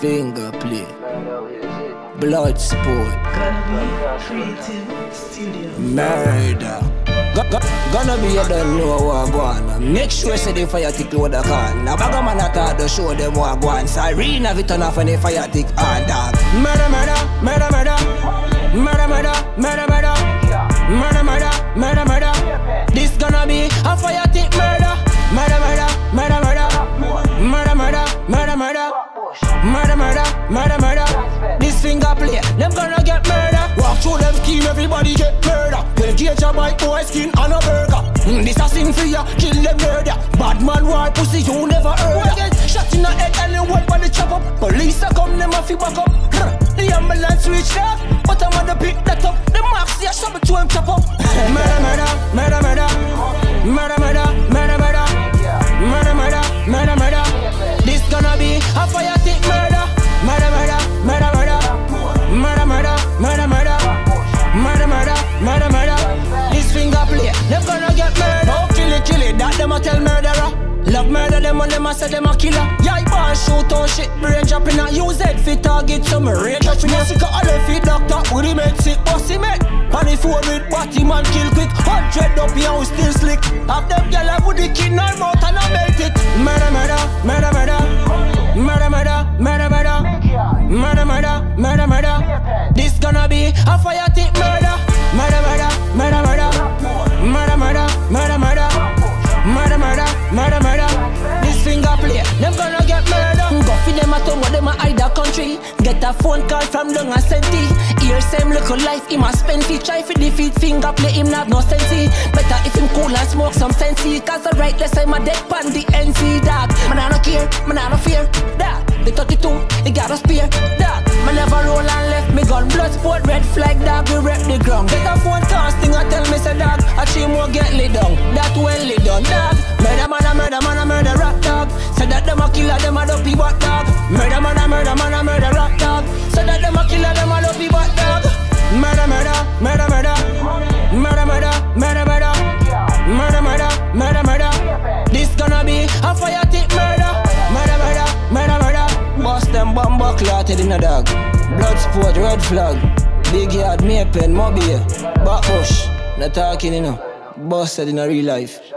Finga Play. Blood sport. Murder. Go- go- Gonnabe you don't know what go on. Make sure say the fire tick load the can. Now bag a man attack the show them what go on. Siren have it turn off the fire tick on dog. Murder, murder, murder, murder. Murder, murder, murder, murder. Murder, murder, murder, murder. This gonna be a fire Murder, murder, murder, murder. This Finga Play, them gonna get murder. Walk through them scheme, everybody get murder. They gauge a bite boy skin on a burger. Mm, this a sin for ya, kill them murder. Bad man war pussy, you never heard ya. Get shot in the head and the one body chop up. Police a come, them a fi back up. The ambulance reach there, but I'm gonna pick that up. The marks, yeah, shove it to him chop up. murder, murder, murder. Murder, Murder, murder. This Finga Play, them gonna get murder. Oh, kill it, kill it, that them a tell murderer. Love murder them and them a say them a killer. Yeah, ball shoot on shit, brain dropping a use head fit target some rate. Touch me, sick all the feet doctor, him head sick, boss him head. On the phone with body man kill quick, hundred up here, still slick. Have them gyal with the kid her mouth and I melt it. Murder, murder, murder, murder. Murder, murder, murder, murder. Murder, murder, murder, murder. This gonna be a fire Finga Play, them gonna get murder. Go fi them a tongue, them a hide the country. Get a phone call from Dung a senti. Hear same little life, him a spend fi try fi defeat Finga Play, him not no sensey. Better if him cool and smoke some sensi. Cause the right less I'm a dead pan the NC dog. Man I no care, man I no fear. Dog, the 32, he got a spear. Dog, man never roll and left me gun. Blood sport, red flag, dog, we rep the ground. Get a phone casting, I tell me say dog, a team will get laid down. That well laid down, dog. Murder man, a murder man, a a dopey butt dog. Murder man, a murder man, a murder rock dog. Say that them a killer, them a dopey butt dog. Murder, murder, murder, murder. Murder, murder, murder, murder. Murder, murder, murder, murder. This gonna be a fire tick murder. Murder, murder, murder, murder. Bust them bumbo clotted in a dog. Blood sport, red flag. Big yard, me pen, mobile. Back bush. Not talking, you know. Busted in a real life.